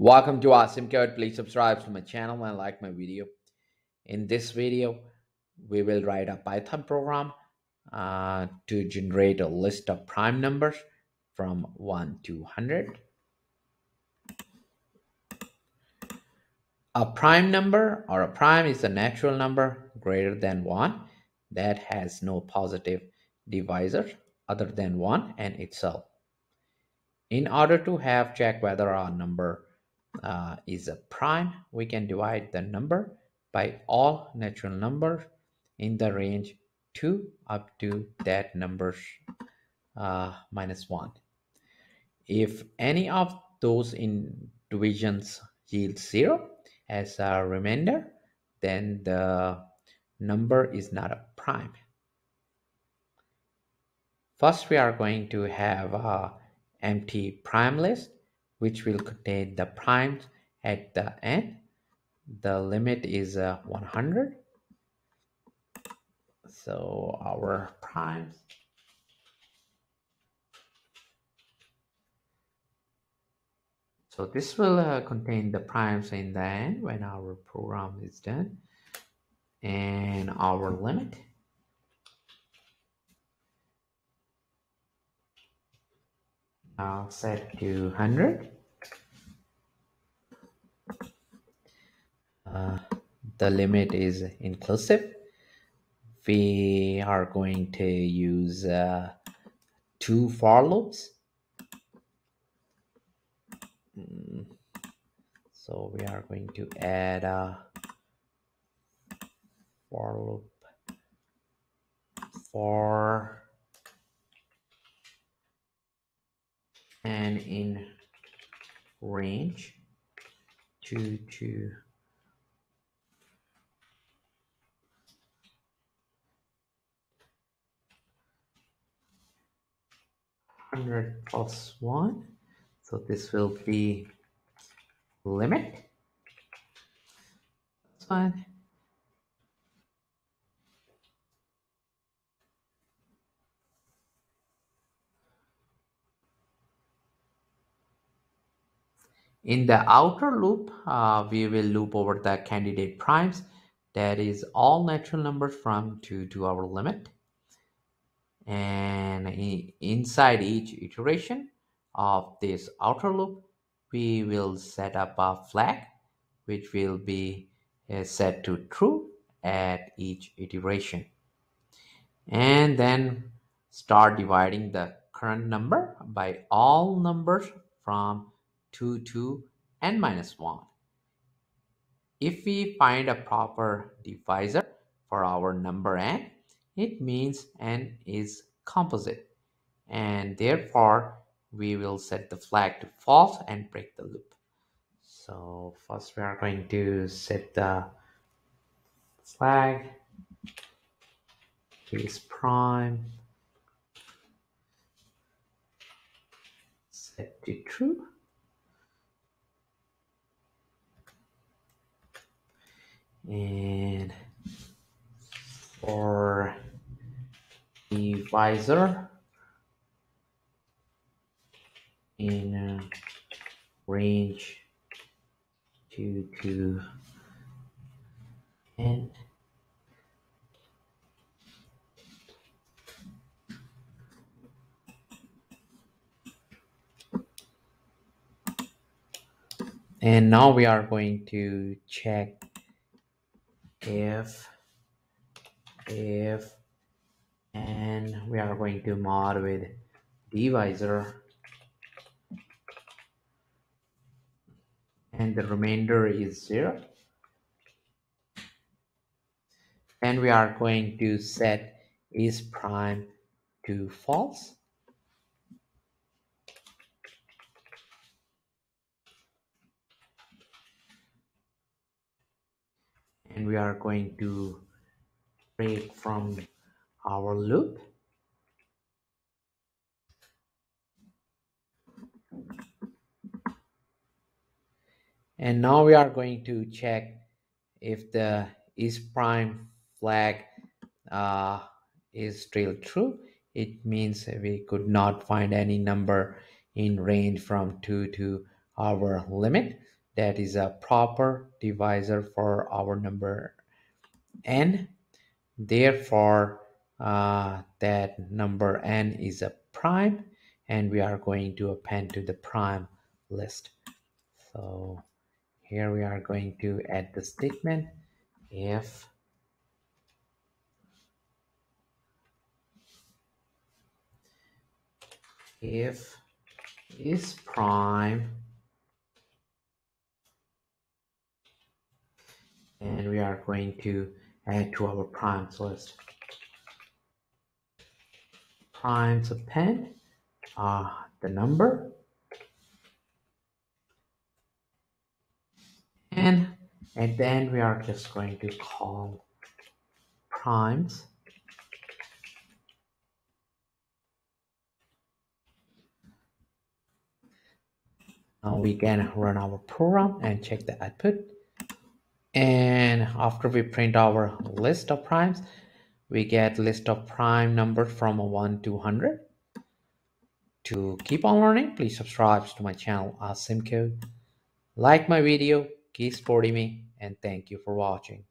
Welcome to Asim Code. Please subscribe to my channel and like my video. In this video, we will write a Python program uh, to generate a list of prime numbers from 1 to 100. A prime number or a prime is a natural number greater than 1 that has no positive divisor other than 1 and itself. In order to have check whether a number uh, is a prime, we can divide the number by all natural numbers in the range 2 up to that number uh, minus 1. If any of those in divisions yield 0 as a remainder, then the number is not a prime. First, we are going to have a empty prime list which will contain the primes at the end. The limit is uh, 100. So our primes So this will uh, contain the primes in the end when our program is done and our limit now set to 100 uh, the limit is inclusive. We are going to use uh, two for loops. Mm. so we are going to add a for loop for and in range. Two to hundred plus one so this will be limit that's fine In the outer loop, uh, we will loop over the candidate primes. That is all natural numbers from 2 to our limit. And inside each iteration of this outer loop, we will set up a flag which will be uh, set to true at each iteration. And then start dividing the current number by all numbers from 2, 2, and minus 1. If we find a proper divisor for our number n, it means n is composite. And therefore we will set the flag to false and break the loop. So first we are going to set the flag is prime. Set to true. And for visor in uh, range 2 to n and now we are going to check if if and we are going to mod with divisor. And the remainder is zero. And we are going to set is prime to false. And we are going to break from our loop. And now we are going to check if the is prime flag uh, is still true. It means we could not find any number in range from 2 to our limit. That is a proper divisor for our number n. Therefore uh, that number n is a prime and we are going to append to the prime list. So here we are going to add the statement. If if is prime and we are going to add to our primes list primes append uh, the number. And and then we are just going to call primes. Now we can run our program and check the output. And after we print our list of primes we get list of prime numbers from 1 to 100 to keep on learning please subscribe to my channel Asim Code like my video keep supporting me and thank you for watching